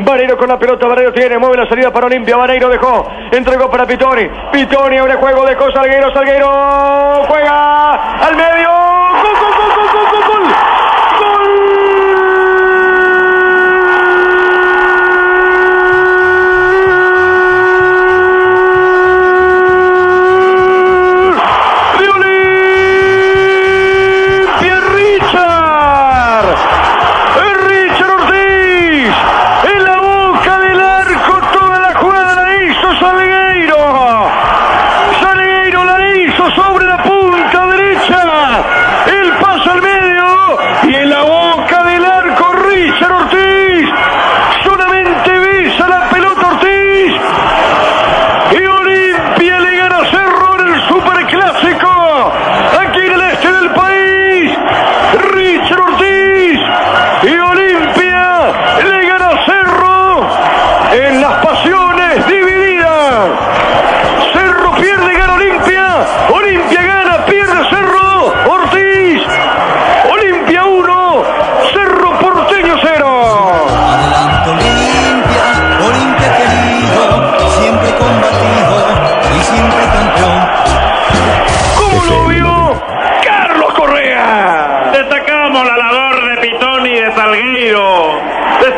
Vareiro con la pelota, Vareiro tiene, mueve la salida para Olimpia, Vareiro dejó, entregó para Pitoni, Pitoni abre juego, dejó Salguero, Salguero juega al medio, gol, gol, gol, gol, gol, gol, gol. de Olimpia Richard. Richard Ortiz. En la boca del arco toda la jugada la hizo Salgueiro. Salgueiro la hizo sobre la punta derecha. El paso al medio. Y en la boca del arco Richard Ortiz. Solamente besa la pelota Ortiz. Y Olimpia le gana a Cerro en el Superclásico. Aquí en el este del país. Richard Ortiz. Y Olimpia le gana a Cerro en las pasiones divididas. Cerro pierde, gana Olimpia. Olimpia gana, pierde Cerro. Ortiz. Olimpia 1. Cerro Porteño 0. Adelante Olimpia, Olimpia querido, siempre combatido y siempre campeón. ¿Cómo lo vio Carlos Correa? Destacamos la labor de Pitoni y de Salgueiro. Los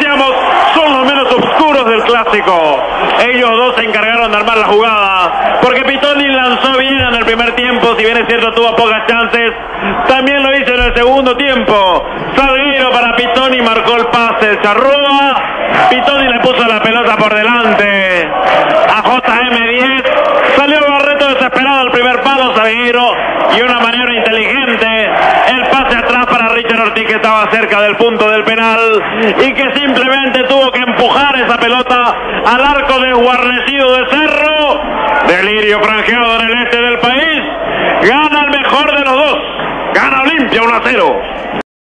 del clásico. Ellos dos se encargaron de armar la jugada. Porque Pitoni lanzó bien en el primer tiempo, si bien es cierto tuvo pocas chances. También lo hizo en el segundo tiempo. Salgueiro para Pitoni marcó el pase, charrúa. Pitoni le puso la pelota por delante a JM10. Salió Barreto desesperado al primer palo, Salgueiro. Y una maniobra inteligente. El pase atrás para Richard Ortiz que estaba cerca del punto del penal. Y que simplemente tuvo que empujar esa pelota al arco desguarnecido de Cerro. Delirio franjeado en el este del país. Gana el mejor de los dos. Gana Olimpia 1 a 0.